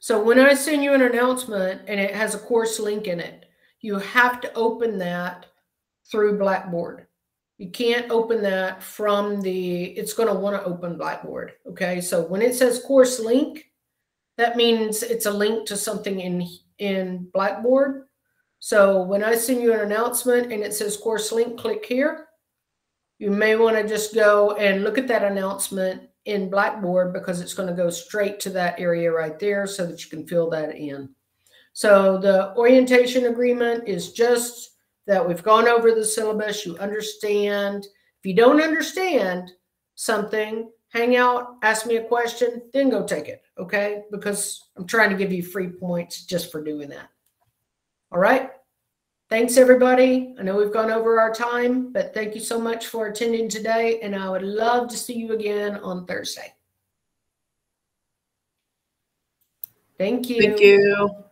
So when I send you an announcement and it has a course link in it, you have to open that through Blackboard. You can't open that from the, it's going to want to open Blackboard. Okay. So when it says course link, that means it's a link to something in, in Blackboard. So when I send you an announcement and it says course link, click here. You may want to just go and look at that announcement in Blackboard because it's going to go straight to that area right there so that you can fill that in. So the orientation agreement is just that we've gone over the syllabus, you understand. If you don't understand something, hang out, ask me a question, then go take it, okay? Because I'm trying to give you free points just for doing that. All right? Thanks, everybody. I know we've gone over our time, but thank you so much for attending today, and I would love to see you again on Thursday. Thank you. Thank you.